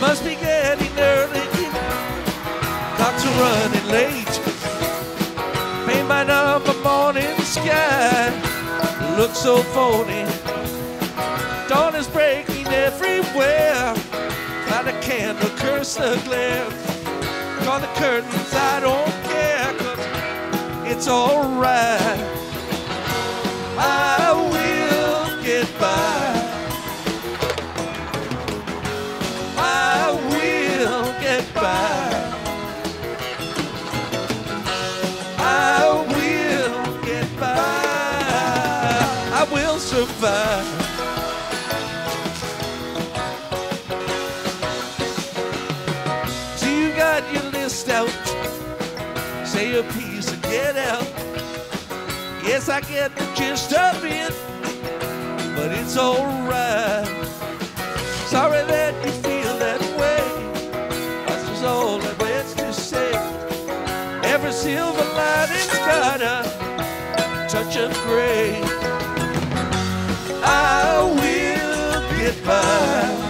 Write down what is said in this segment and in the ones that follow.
Must be getting early. Got to run running late. Paint by number morning sky. Looks so phony. Dawn is breaking everywhere. Light a candle, curse the glare. Draw the curtains, I don't it's alright. I will get by. I will get by. I will get by. I will survive. guess I get the gist of it, but it's alright. Sorry that you feel that way. That's just all that was to say. Every silver lining's got a touch of gray. I will get by.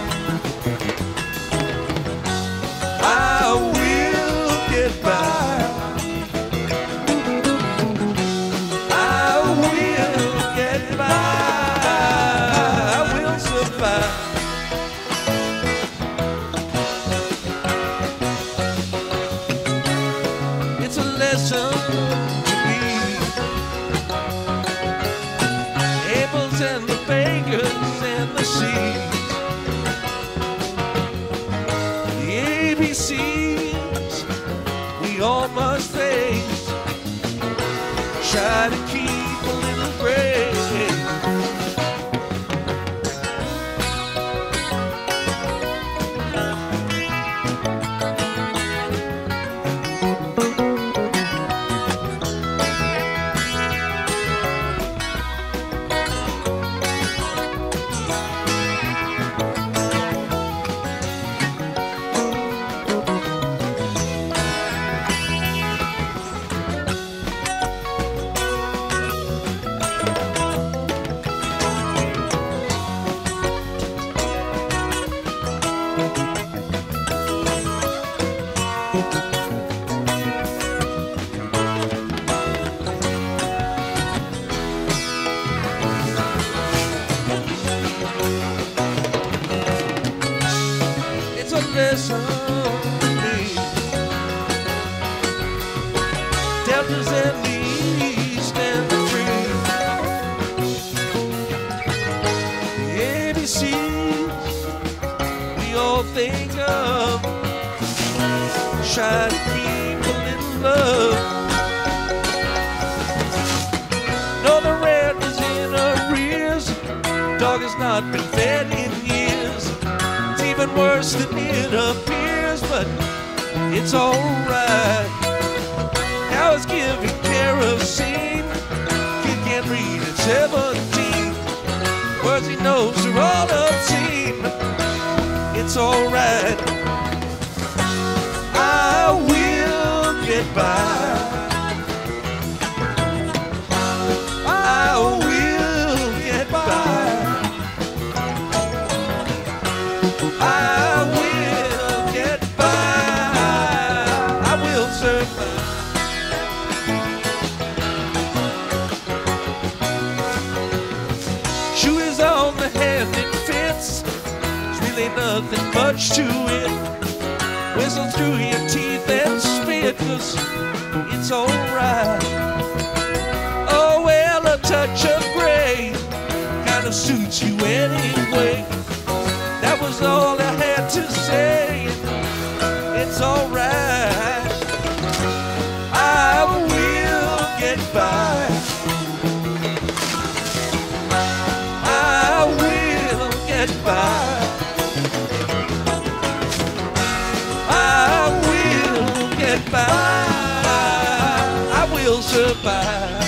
survive.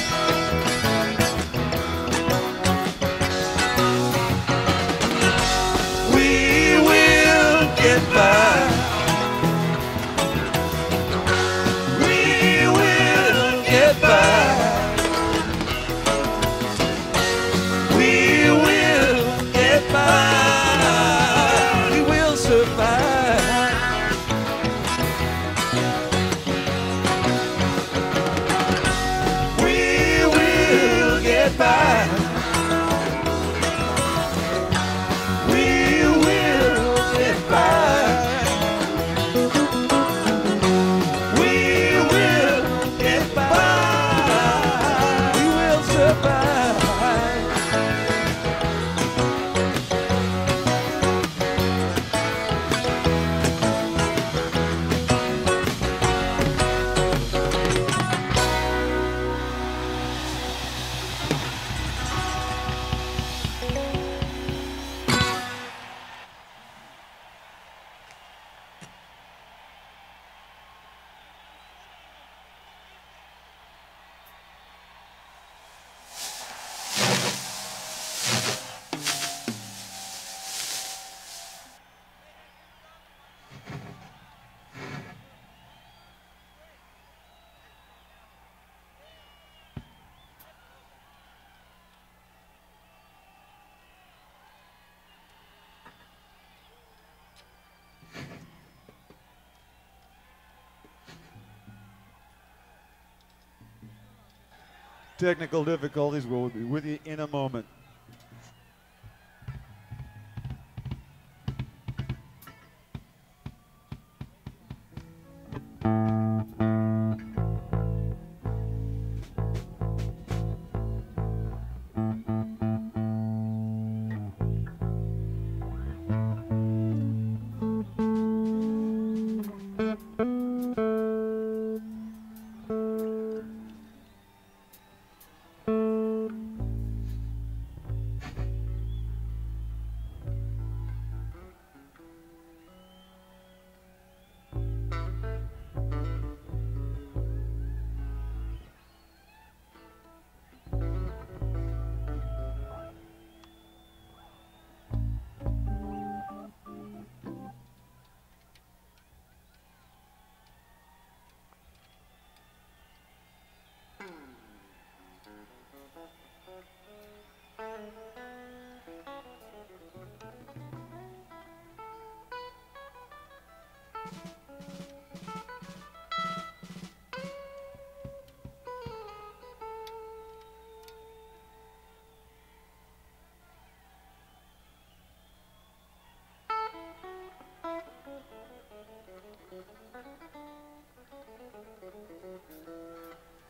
Technical difficulties. We'll be with you in a moment.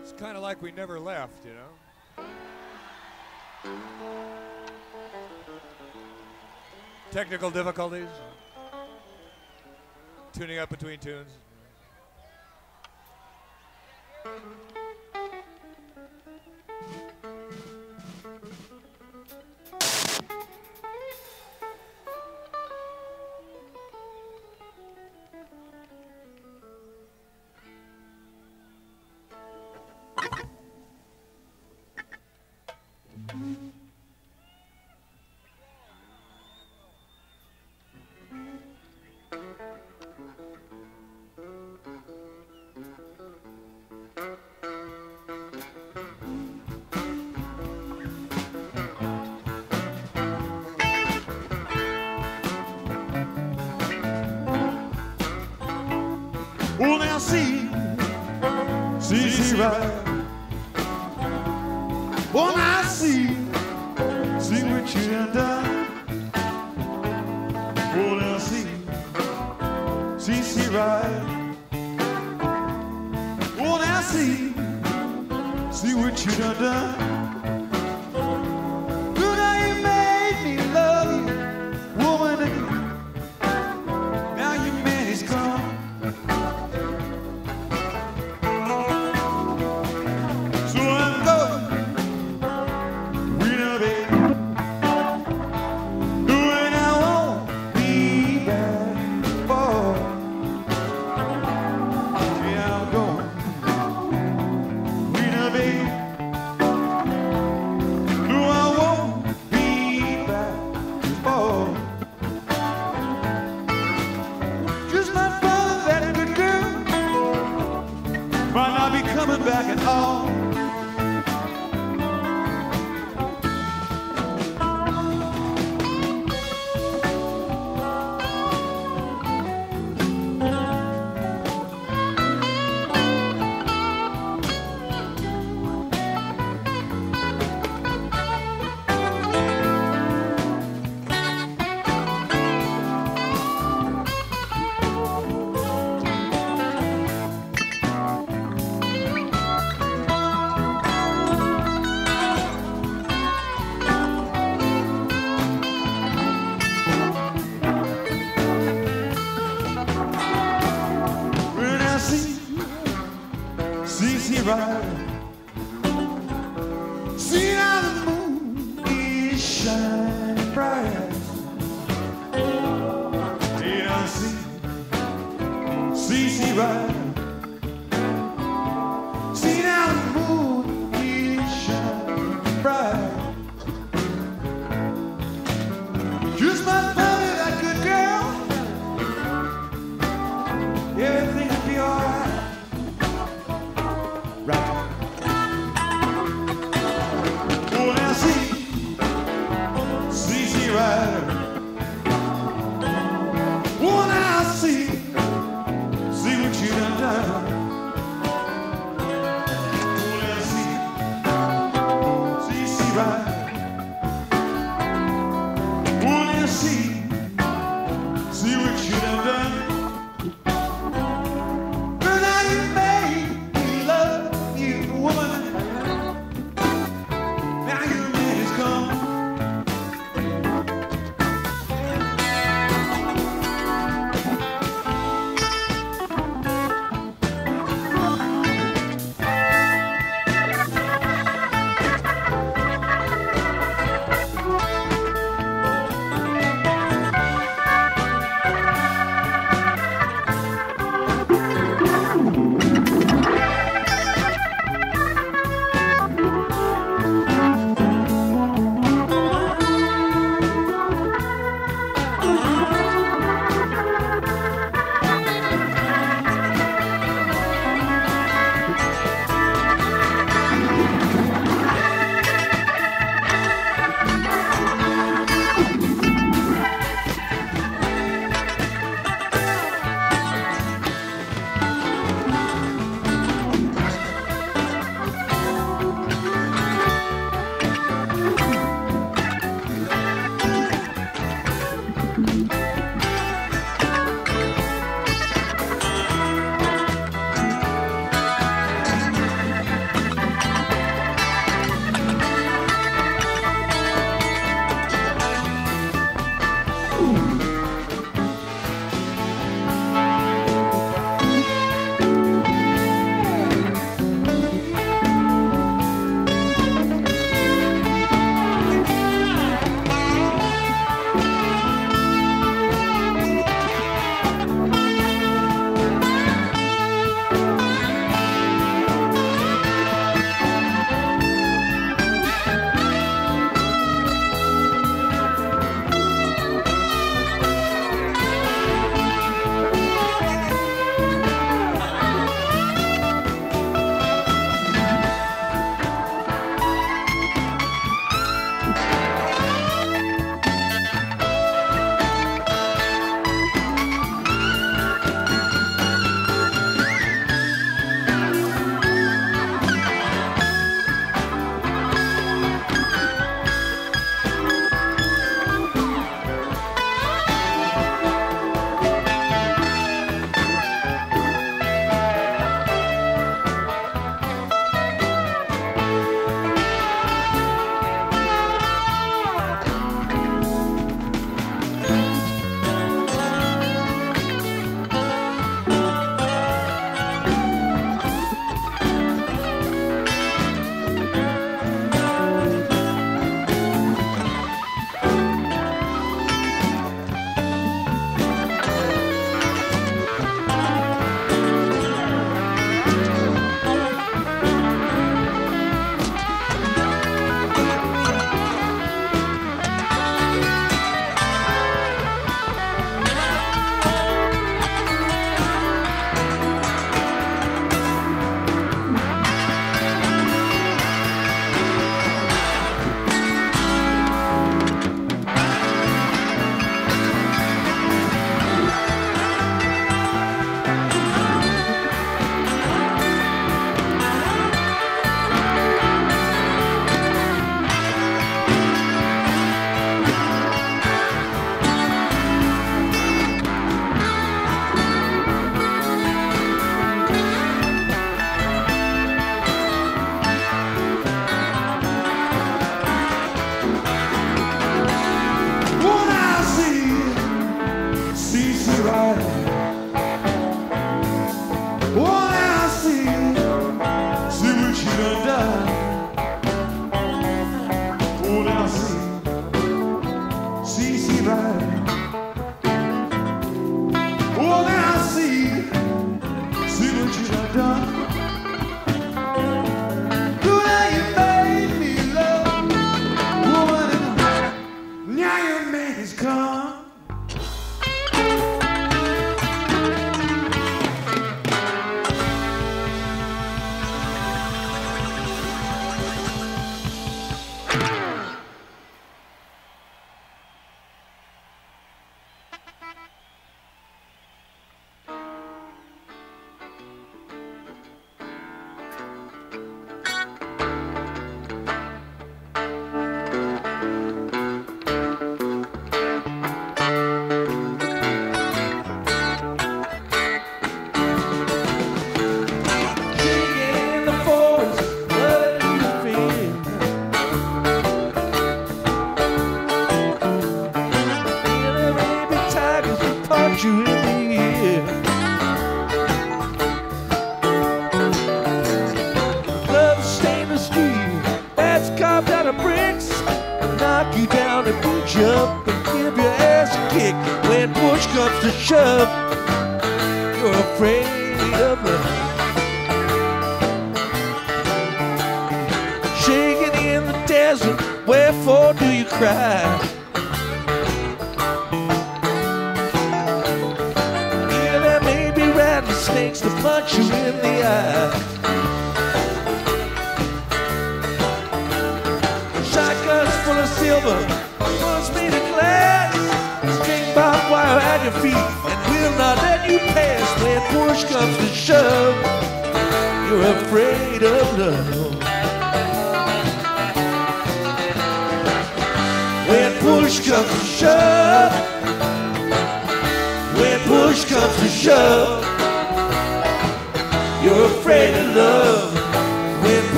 It's kind of like we never left, you know? Technical difficulties. Tuning up between tunes.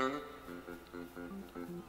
Mm-hmm.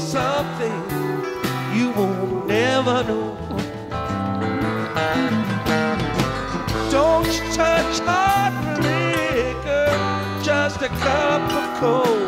something you won't never know. Don't you touch hot liquor, just a cup of cold.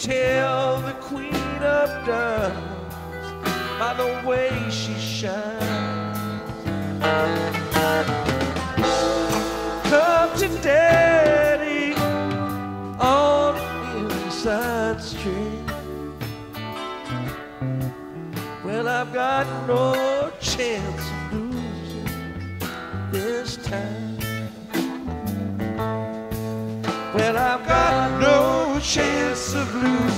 tell the queen of diamonds by the way she shines. Come to daddy on the inside straight. Well, I've got no chance of losing this time. of blue.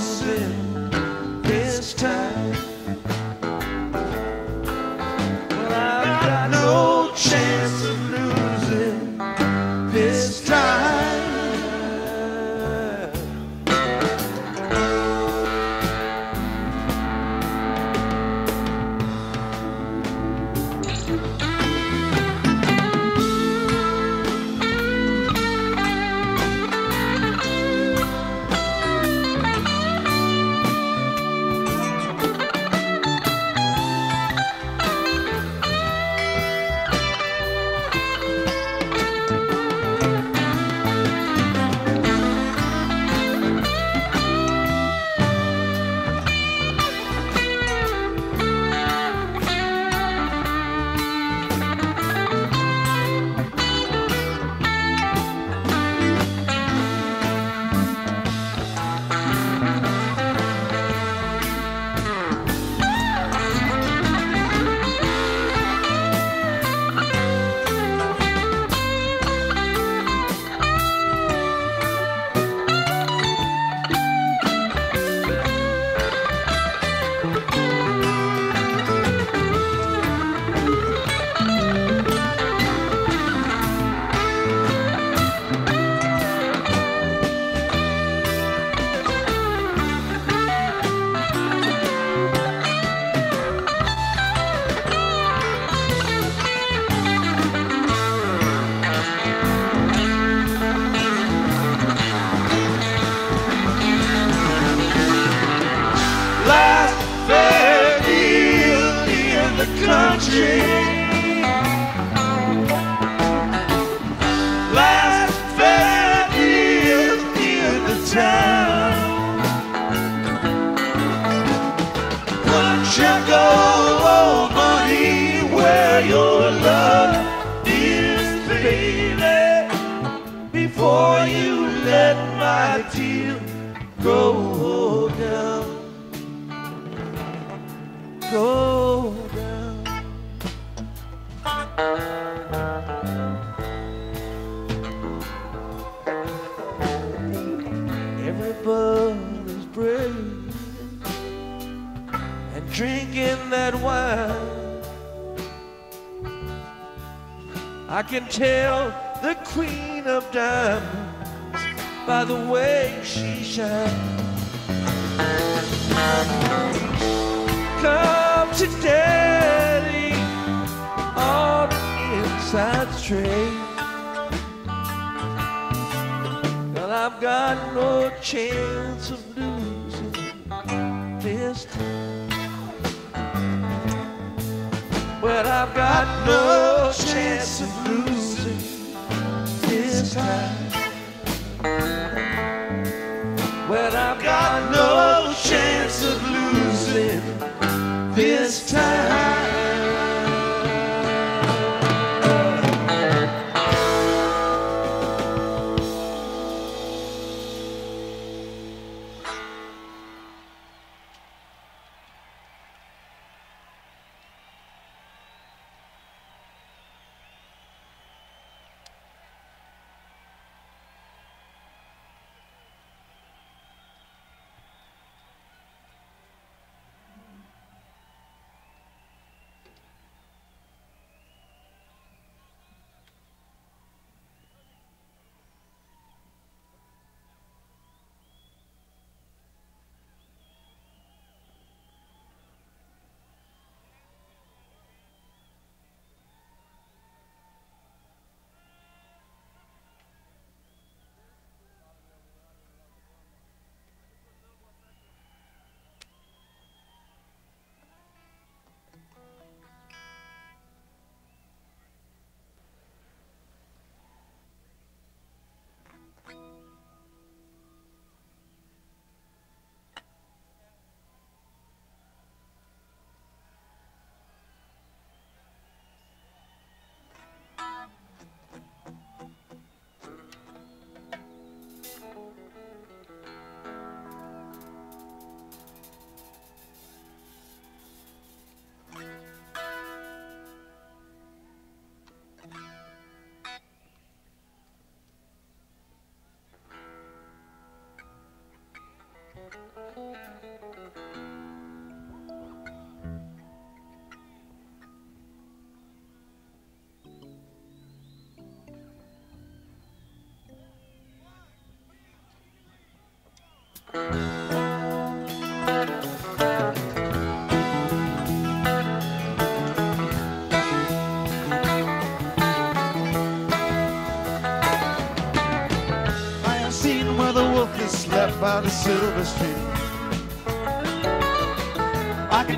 By the silver stream.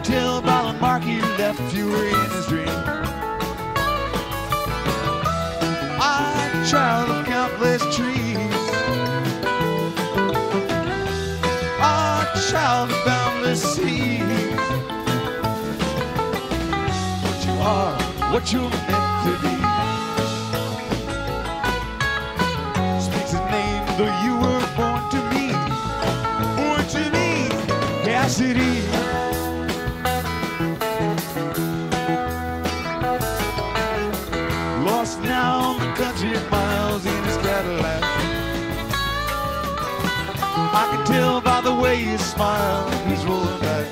I can tell by the mark he left you were in his dream. I traveled countless trees. I traveled boundless seas. What you are, what you're meant to be. speaks his name, though you were born to me, born to me, Cassidy. Tell by the way he smiles, he's rolling back.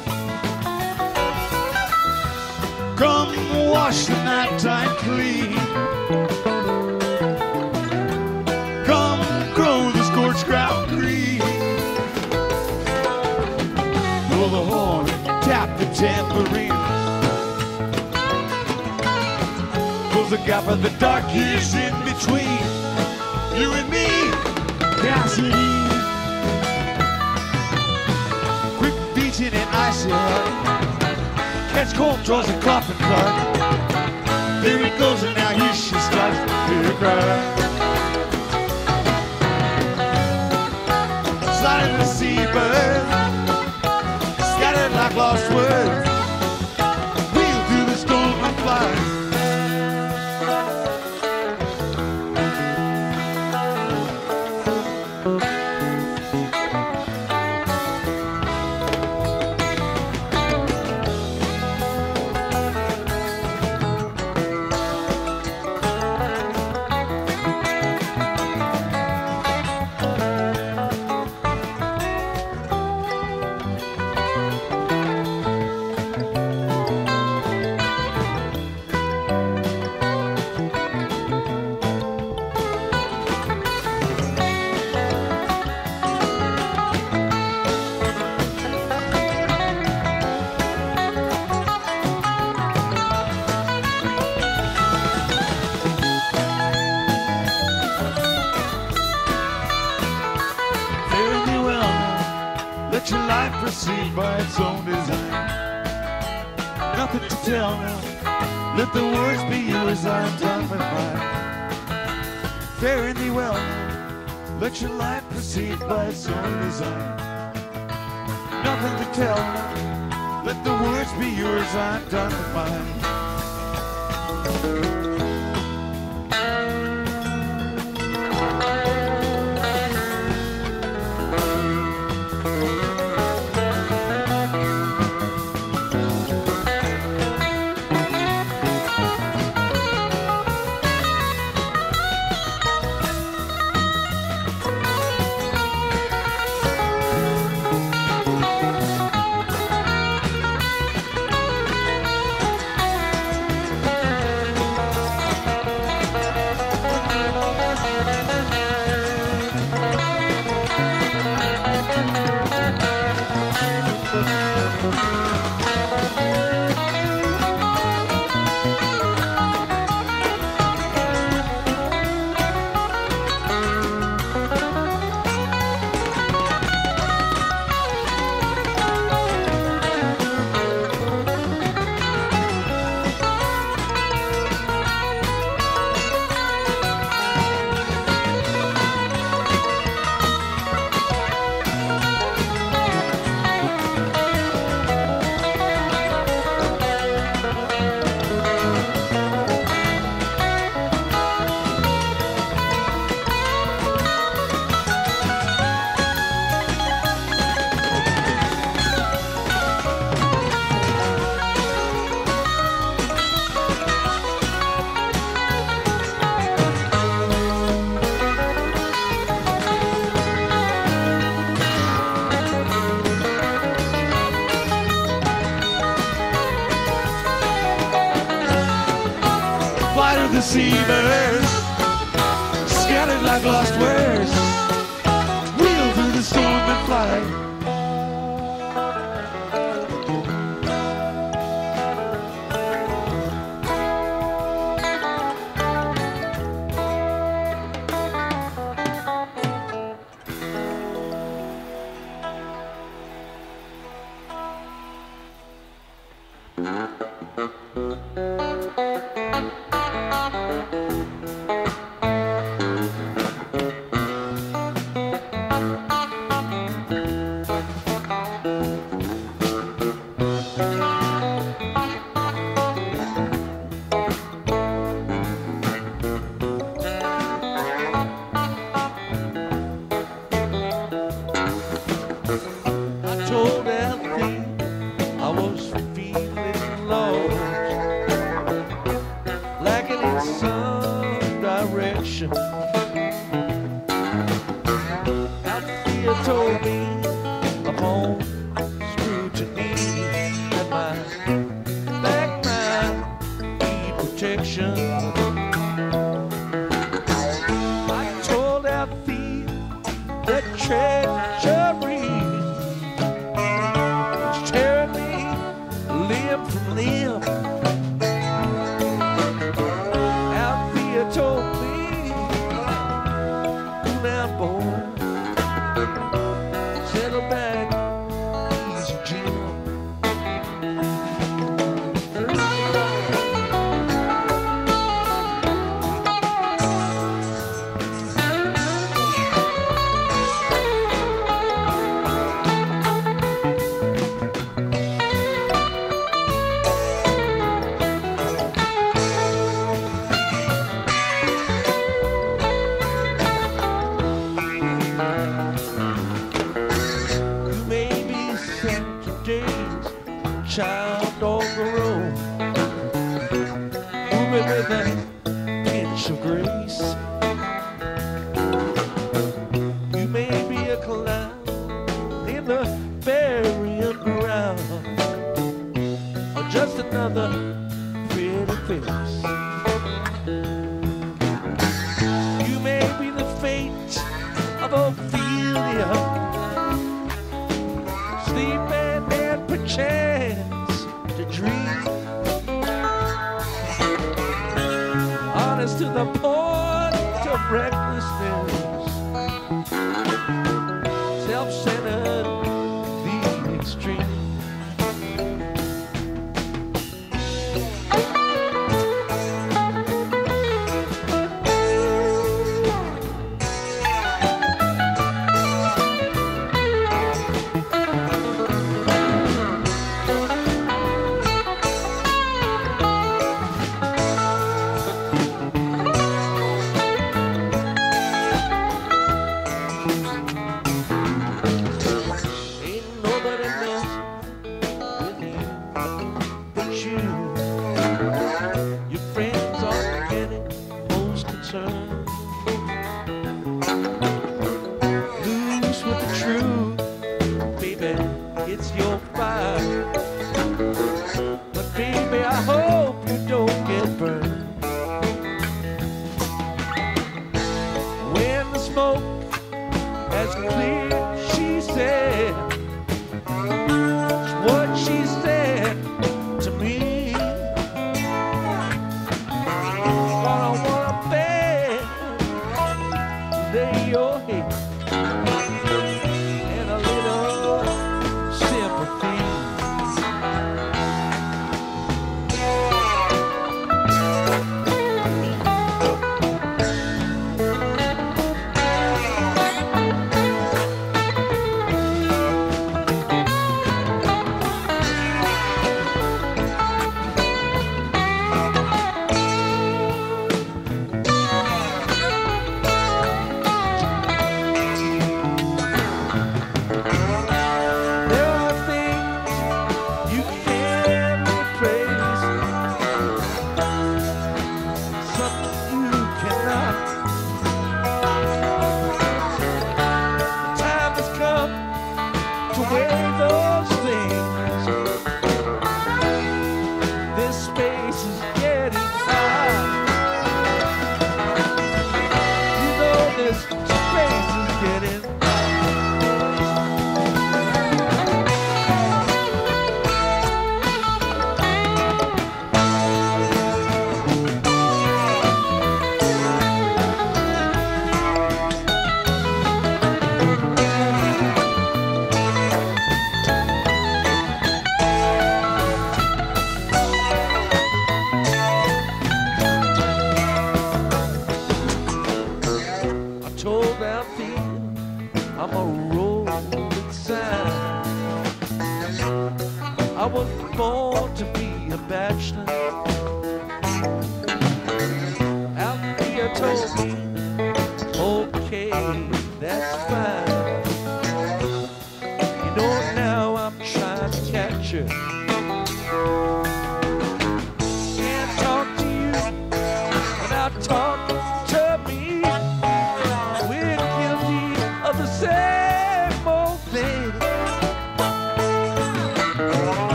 Come wash the night time clean. Come grow the scorched ground green. Blow the horn, tap the tambourine. Close the gap of the dark years in between you and me, Cassidy. Heart. Catch cold, draws a coffin cart. There he goes, and now here she starts to cry. silent seabird, scattered like lost words. Wheel through the storm and flies. Design. Nothing to tell. Let the words be yours, I'm done with mine.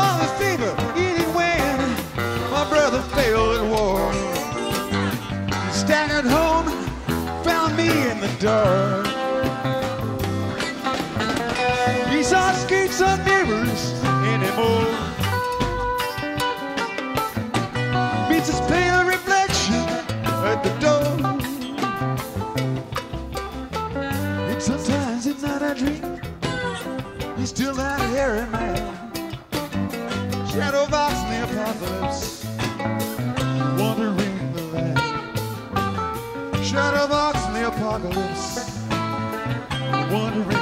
all his fever even when my brother failed at war. Staggered home, found me in the dark. These ice skates are neighbors anymore. Meets his pale reflection at the door. And sometimes it's not a dream. He's still out here in my others wandering the land. Shadow box the apocalypse wandering.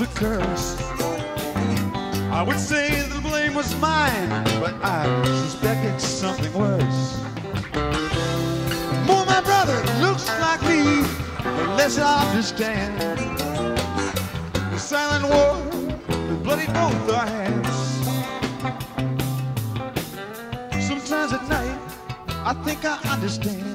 A curse. I would say the blame was mine, but I suspect it's something worse. More my brother looks like me, the less I understand. The silent war that bloodied both our hands. Sometimes at night, I think I understand.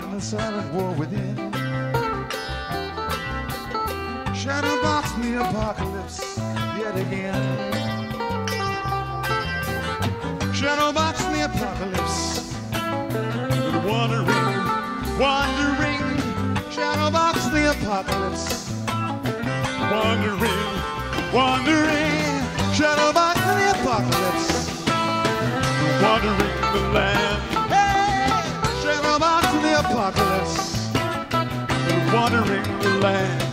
Fighting the silent war within. Shadowbox in the apocalypse yet again. Shadowbox in the apocalypse. Wandering, wandering. Shadowbox in the apocalypse. Wandering, wandering. Shadowbox in the apocalypse. Wandering the land. Hey! Shadowbox in the apocalypse. Wandering the land.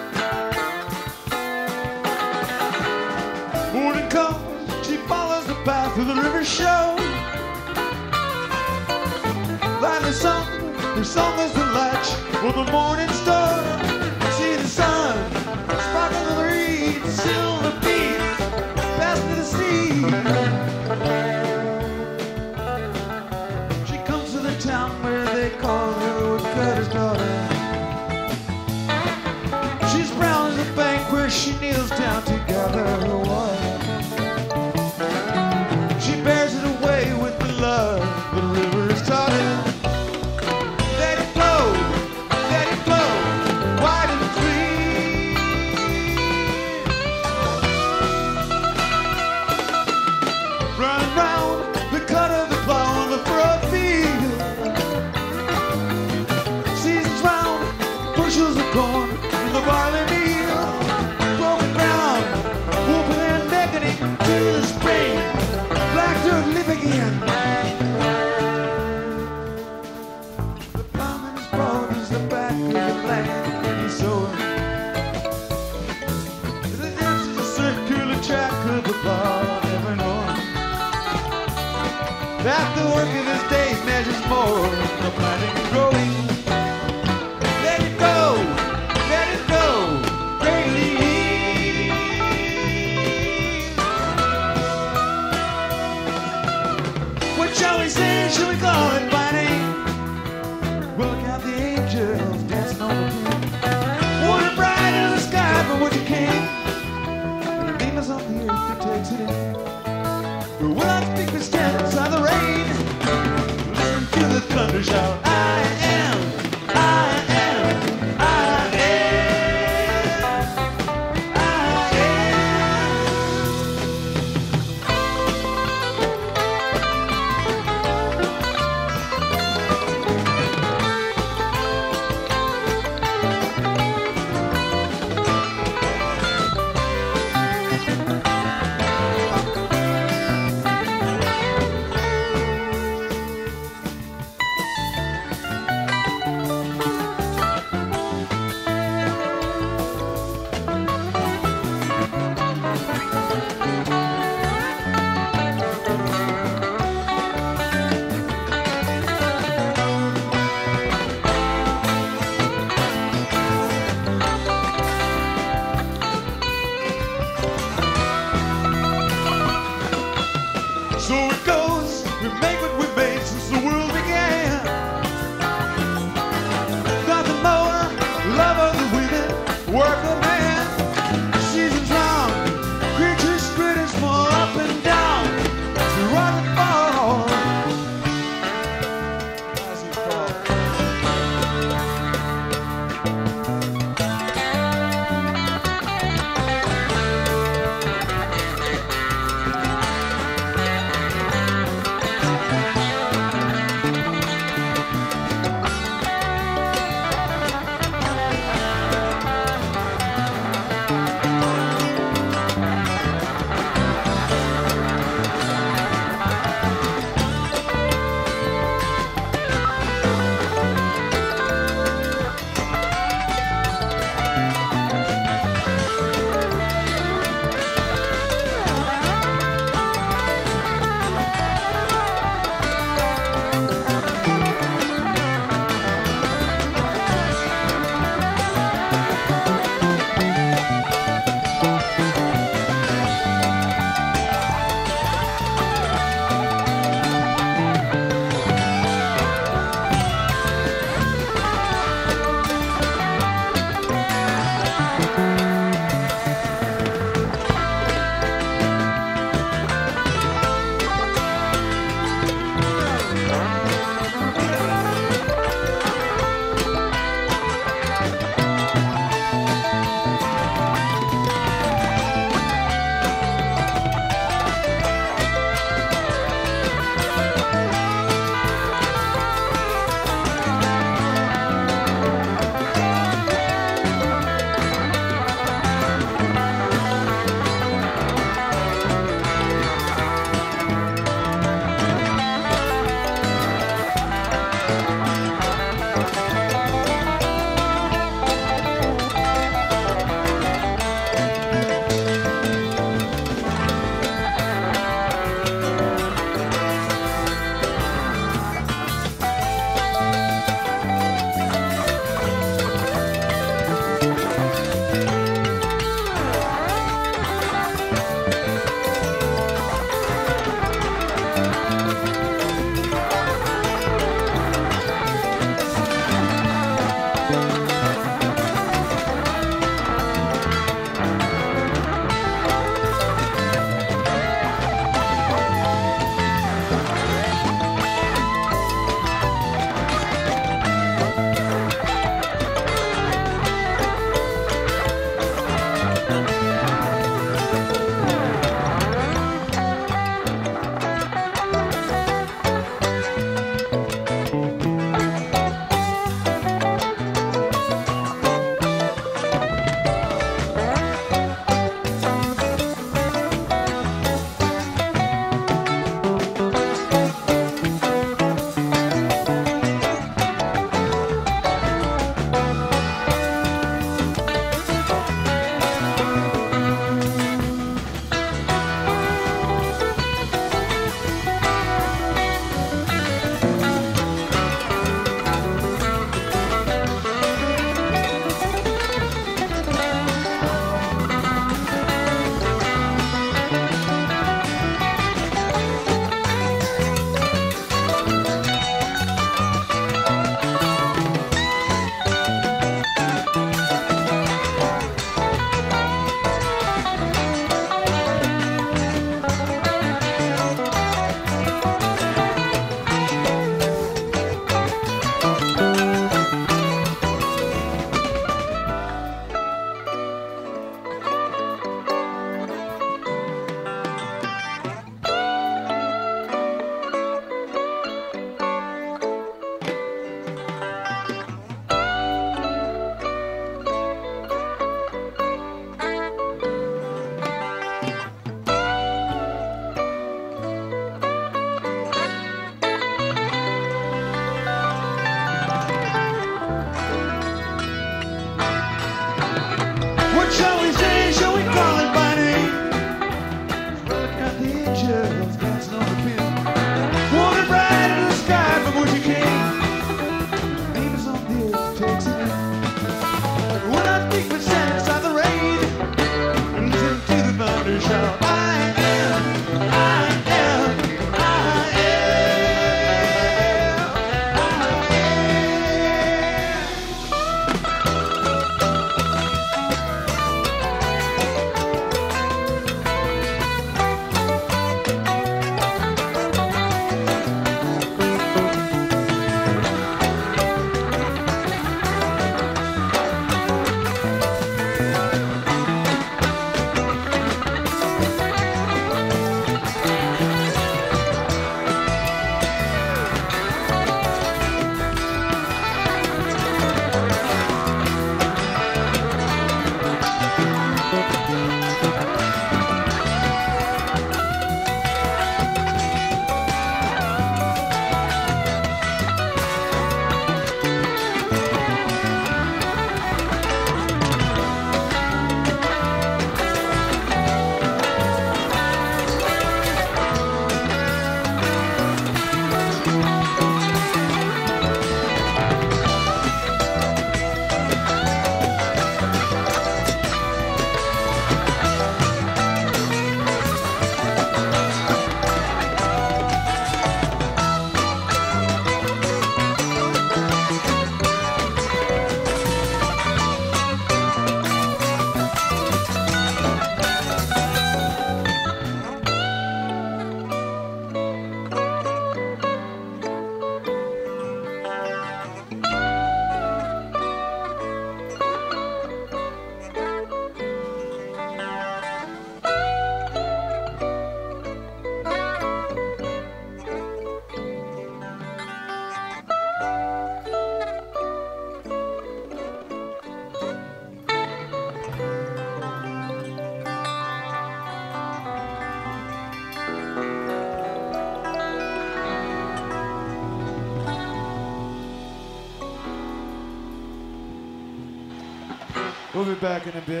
Be back in a bit.